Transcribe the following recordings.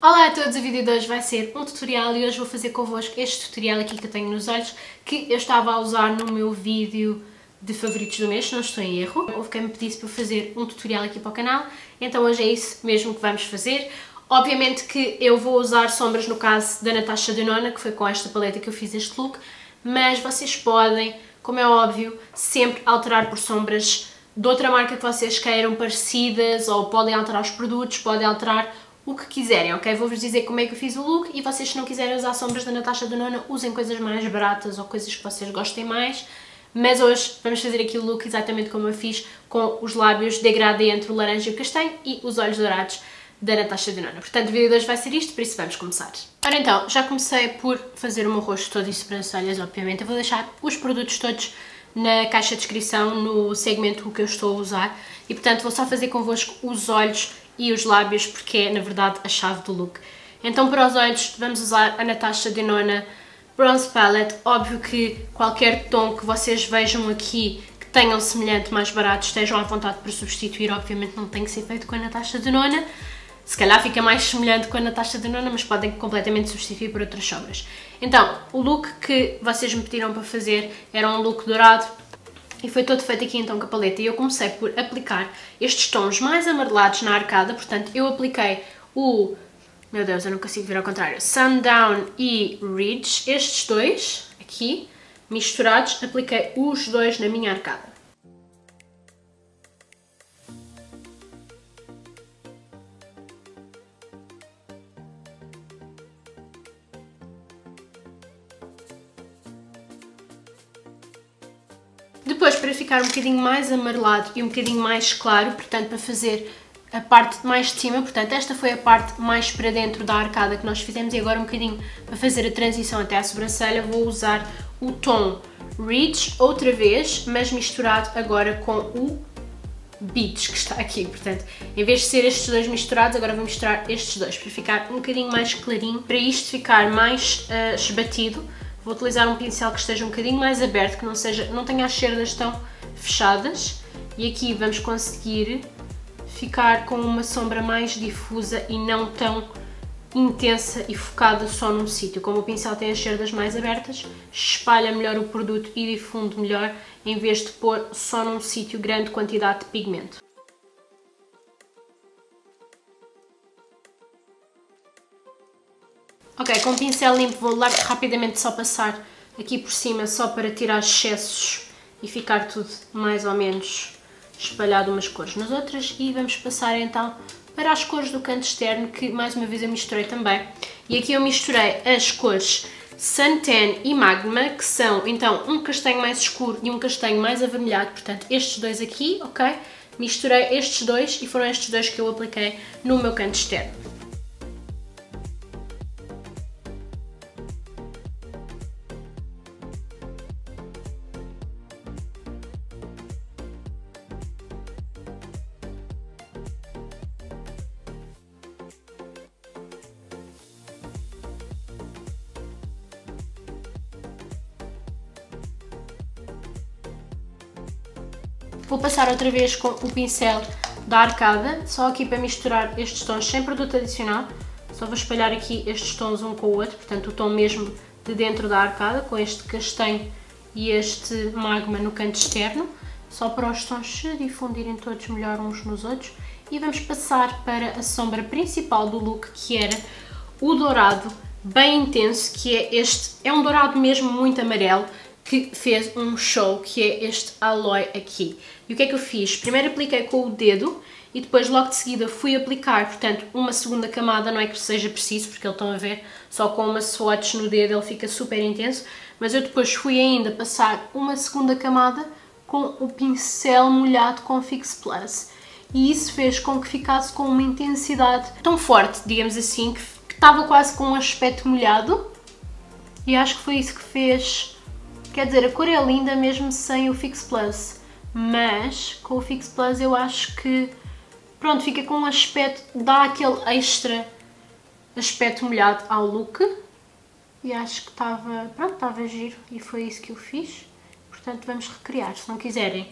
Olá a todos, o vídeo de hoje vai ser um tutorial e hoje vou fazer convosco este tutorial aqui que eu tenho nos olhos que eu estava a usar no meu vídeo de favoritos do mês, não estou em erro. Houve quem me pedisse para fazer um tutorial aqui para o canal, então hoje é isso mesmo que vamos fazer. Obviamente que eu vou usar sombras no caso da Natasha Denona, que foi com esta paleta que eu fiz este look, mas vocês podem, como é óbvio, sempre alterar por sombras de outra marca que vocês queiram, parecidas, ou podem alterar os produtos, podem alterar o que quiserem, ok? Vou-vos dizer como é que eu fiz o look e vocês se não quiserem usar sombras da Natasha Denona, usem coisas mais baratas ou coisas que vocês gostem mais. Mas hoje vamos fazer aqui o look exatamente como eu fiz, com os lábios degradê entre o laranja e o castanho e os olhos dourados da Natasha Denona. Portanto, o vídeo de hoje vai ser isto, por isso vamos começar. Ora então, já comecei por fazer o meu rosto todo e sobrancelhas, obviamente. Eu vou deixar os produtos todos na caixa de descrição, no segmento que eu estou a usar. E, portanto, vou só fazer convosco os olhos e os lábios, porque é, na verdade, a chave do look. Então, para os olhos, vamos usar a Natasha Denona Bronze Palette. Óbvio que qualquer tom que vocês vejam aqui que tenham semelhante mais barato, estejam à vontade para substituir. Obviamente não tem que ser feito com a Natasha Denona. Se calhar fica mais semelhante com a Natasha Denona, mas podem completamente substituir por outras sombras. Então, o look que vocês me pediram para fazer era um look dourado, e foi todo feito aqui então com a paleta. E eu comecei por aplicar estes tons mais amarelados na arcada, portanto eu apliquei o, meu Deus eu não consigo ver ao contrário, Sundown e Ridge, estes dois aqui misturados, apliquei os dois na minha arcada. Ficar um bocadinho mais amarelado e um bocadinho mais claro, portanto, para fazer a parte mais de cima, portanto, esta foi a parte mais para dentro da arcada que nós fizemos. E agora um bocadinho para fazer a transição até à sobrancelha vou usar o tom Ridge outra vez, mas misturado agora com o Beach que está aqui, portanto, em vez de ser estes dois misturados, agora vou misturar estes dois para ficar um bocadinho mais clarinho, para isto ficar mais uh, esbatido, Vou utilizar um pincel que esteja um bocadinho mais aberto, que não, seja, não tenha as cerdas tão fechadas. E aqui vamos conseguir ficar com uma sombra mais difusa e não tão intensa e focada só num sítio. Como o pincel tem as cerdas mais abertas, espalha melhor o produto e difunde melhor, em vez de pôr só num sítio grande quantidade de pigmento. Ok, com o pincel limpo vou rapidamente só passar aqui por cima só para tirar excessos e ficar tudo mais ou menos espalhado umas cores nas outras. E vamos passar então para as cores do canto externo que mais uma vez eu misturei também. E aqui eu misturei as cores Suntan e Magma que são então um castanho mais escuro e um castanho mais avermelhado. Portanto estes dois aqui, ok? Misturei estes dois e foram estes dois que eu apliquei no meu canto externo Vou passar outra vez com o pincel da arcada, só aqui para misturar estes tons sem produto adicional. Só vou espalhar aqui estes tons um com o outro, portanto o tom mesmo de dentro da arcada, com este castanho e este magma no canto externo, só para os tons se difundirem todos melhor uns nos outros. E vamos passar para a sombra principal do look, que era o dourado bem intenso, que é este, é um dourado mesmo muito amarelo, que fez um show, que é este aloe aqui. E o que é que eu fiz? Primeiro apliquei com o dedo e depois logo de seguida fui aplicar, portanto, uma segunda camada, não é que seja preciso, porque estão a ver, só com uma swatch no dedo ele fica super intenso, mas eu depois fui ainda passar uma segunda camada com o pincel molhado com Fix Plus. E isso fez com que ficasse com uma intensidade tão forte, digamos assim, que estava quase com um aspecto molhado. E acho que foi isso que fez Quer dizer, a cor é linda mesmo sem o Fix Plus, mas com o Fix Plus eu acho que, pronto, fica com um aspecto, dá aquele extra aspecto molhado ao look e acho que estava, pronto, estava giro e foi isso que eu fiz. Portanto, vamos recriar. Se não quiserem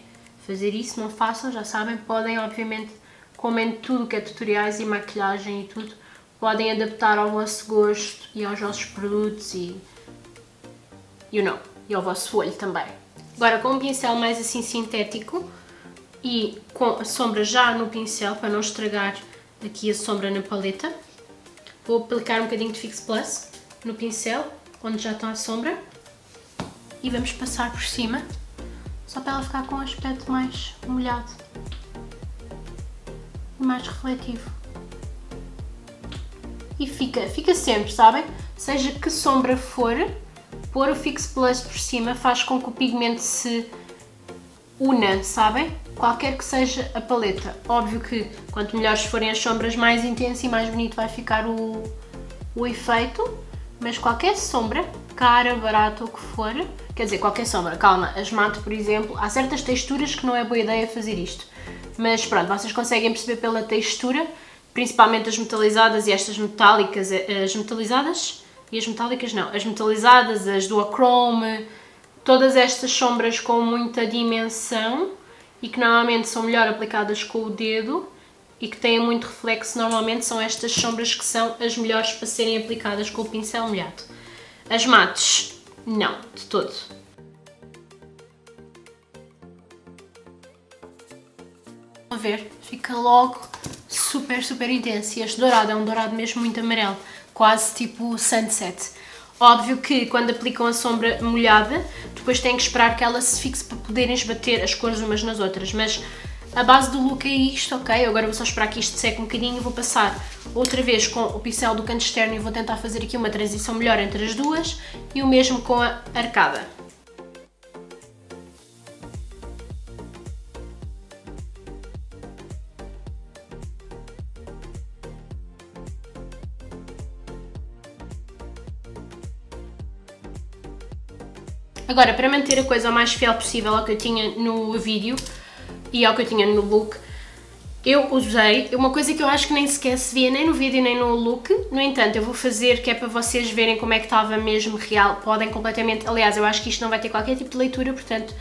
fazer isso, não façam, já sabem, podem obviamente, como em tudo que é tutoriais e maquilhagem e tudo, podem adaptar ao vosso gosto e aos vossos produtos e, you know, e ao vosso olho também. Agora com um pincel mais assim sintético e com a sombra já no pincel para não estragar aqui a sombra na paleta, vou aplicar um bocadinho de Fix Plus no pincel, onde já está a sombra, e vamos passar por cima, só para ela ficar com um aspecto mais molhado e mais refletivo. E fica, fica sempre, sabem? Seja que sombra for, pôr o Fix Plus por cima faz com que o pigmento se una, sabem? Qualquer que seja a paleta. Óbvio que quanto melhores forem as sombras, mais intenso e mais bonito vai ficar o, o efeito, mas qualquer sombra, cara, barata ou que for, quer dizer, qualquer sombra, calma, as mate, por exemplo, há certas texturas que não é boa ideia fazer isto, mas pronto, vocês conseguem perceber pela textura, principalmente as metalizadas e estas metálicas, as metalizadas e as metálicas não, as metalizadas, as duochrome, todas estas sombras com muita dimensão e que normalmente são melhor aplicadas com o dedo e que têm muito reflexo, normalmente são estas sombras que são as melhores para serem aplicadas com o pincel molhado. As mates, não, de todo. A ver, fica logo super, super intenso. E este dourado é um dourado mesmo muito amarelo, quase tipo sunset. Óbvio que quando aplicam a sombra molhada, depois têm que esperar que ela se fixe para poderem esbater as cores umas nas outras, mas a base do look é isto, ok? Agora vou só esperar que isto seque um bocadinho e vou passar outra vez com o pincel do canto externo e vou tentar fazer aqui uma transição melhor entre as duas e o mesmo com a arcada. Agora, para manter a coisa o mais fiel possível ao que eu tinha no vídeo e ao que eu tinha no look, eu usei uma coisa que eu acho que nem sequer se via nem no vídeo nem no look, no entanto eu vou fazer que é para vocês verem como é que estava mesmo real, podem completamente, aliás eu acho que isto não vai ter qualquer tipo de leitura, portanto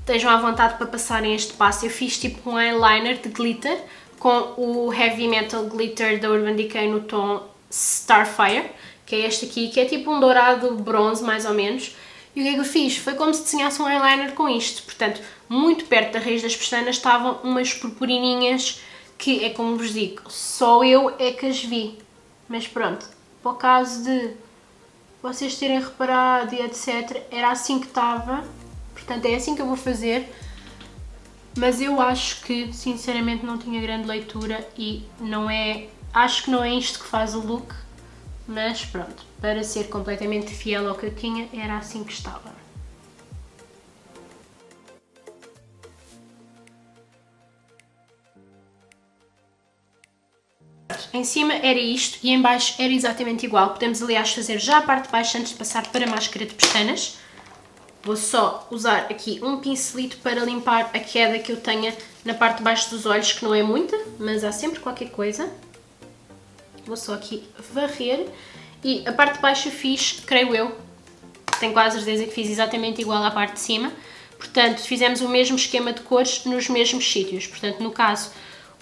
estejam à vontade para passarem este passo, eu fiz tipo um eyeliner de glitter com o Heavy Metal Glitter da Urban Decay no tom Starfire, que é este aqui, que é tipo um dourado bronze mais ou menos, e o que é que eu fiz? Foi como se desenhasse um eyeliner com isto. Portanto, muito perto da raiz das pestanas estavam umas purpurininhas que, é como vos digo, só eu é que as vi. Mas pronto, para o caso de vocês terem reparado e etc, era assim que estava. Portanto, é assim que eu vou fazer. Mas eu acho que, sinceramente, não tinha grande leitura e não é... Acho que não é isto que faz o look, mas pronto, para ser completamente fiel ao que eu tinha, era assim que estava. Em cima era isto e em baixo era exatamente igual. Podemos, aliás, fazer já a parte de baixo antes de passar para a máscara de pestanas. Vou só usar aqui um pincelito para limpar a queda que eu tenha na parte de baixo dos olhos, que não é muita, mas há sempre qualquer coisa. Vou só aqui varrer. E a parte de baixo fiz, creio eu, tenho quase certeza que fiz exatamente igual à parte de cima. Portanto, fizemos o mesmo esquema de cores nos mesmos sítios. Portanto, no caso,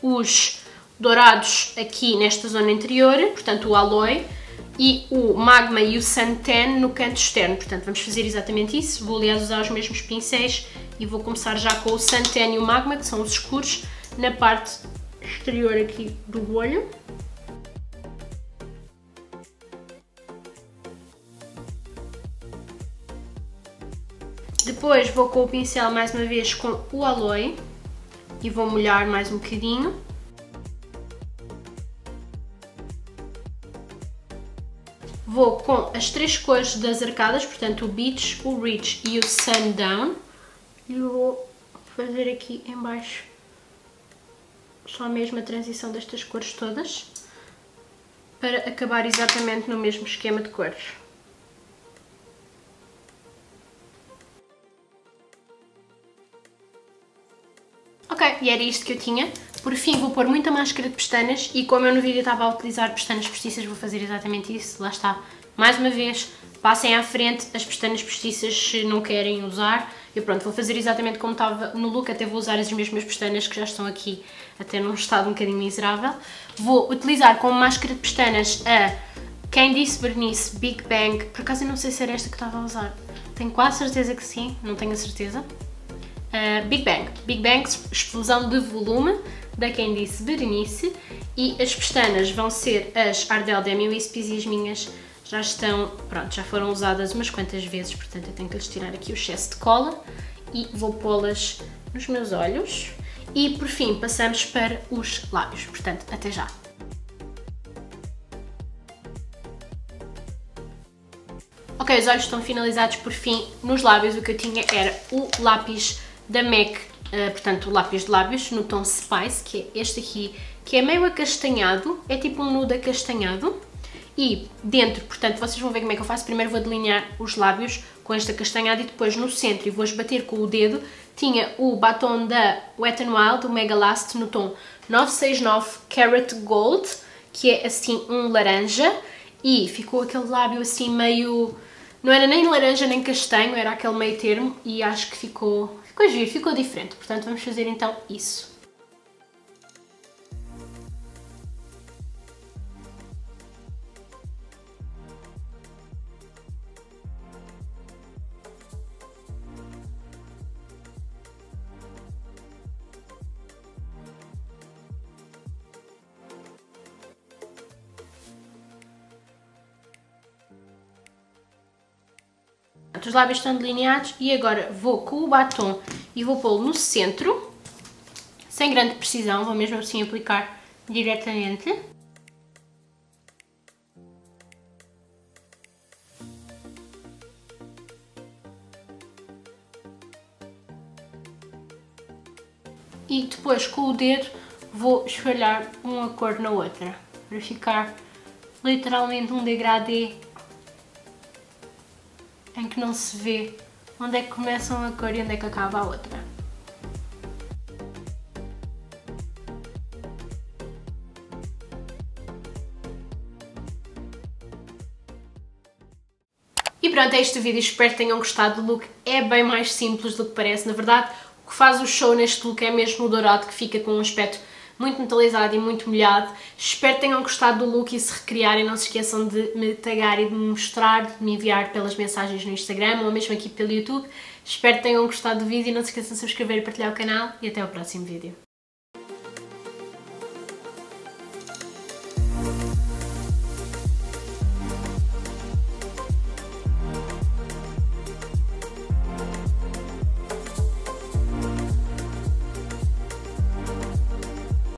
os dourados aqui nesta zona interior, portanto o aloe, e o magma e o santan no canto externo. Portanto, vamos fazer exatamente isso. Vou, aliás, usar os mesmos pincéis e vou começar já com o santan e o magma, que são os escuros, na parte exterior aqui do olho. Depois vou com o pincel mais uma vez com o aloe e vou molhar mais um bocadinho. Vou com as três cores das arcadas, portanto o Beach, o Rich e o Sundown. E vou fazer aqui em baixo só a transição destas cores todas para acabar exatamente no mesmo esquema de cores. E era isto que eu tinha. Por fim, vou pôr muita máscara de pestanas e como eu no vídeo estava a utilizar pestanas postiças, vou fazer exatamente isso. Lá está. Mais uma vez, passem à frente as pestanas postiças se não querem usar. E pronto, vou fazer exatamente como estava no look, até vou usar as mesmas pestanas que já estão aqui, até num estado um bocadinho miserável. Vou utilizar como máscara de pestanas a Candice Bernice Big Bang. Por acaso eu não sei se era esta que estava a usar. Tenho quase certeza que sim, não tenho a certeza. Big Bang. Big Bang, explosão de volume, da Candice Berenice. E as pestanas vão ser as Ardell Demi Wispies e as minhas já estão, pronto, já foram usadas umas quantas vezes, portanto eu tenho que lhes tirar aqui o excesso de cola e vou pô-las nos meus olhos. E por fim passamos para os lábios, portanto até já. Ok, os olhos estão finalizados por fim. Nos lábios o que eu tinha era o lápis da MAC, uh, portanto lápis de lábios no tom Spice, que é este aqui, que é meio acastanhado, é tipo um nude acastanhado. E dentro, portanto, vocês vão ver como é que eu faço. Primeiro vou delinear os lábios com esta castanhada e depois no centro, e vou bater com o dedo, tinha o batom da Wet n Wild, o Mega Last, no tom 969 Carrot Gold, que é assim um laranja, e ficou aquele lábio assim meio... Não era nem laranja nem castanho, era aquele meio termo, e acho que ficou, ficou giro, ficou diferente. Portanto, vamos fazer então isso. Os lábios estão delineados e agora vou com o batom e vou pô-lo no centro, sem grande precisão, vou mesmo assim aplicar diretamente. E depois com o dedo vou espalhar uma cor na outra, para ficar literalmente um degradê que não se vê. Onde é que começa uma cor e onde é que acaba a outra. E pronto, é este o vídeo, espero que tenham gostado. Do look, é bem mais simples do que parece, na verdade. O que faz o show neste look é mesmo o dourado que fica com um aspecto muito metalizado e muito molhado. Espero que tenham gostado do look e se recriarem não se esqueçam de me tagar e de me mostrar, de me enviar pelas mensagens no Instagram ou mesmo aqui pelo YouTube. Espero que tenham gostado do vídeo, não se esqueçam de subscrever e partilhar o canal e até ao próximo vídeo.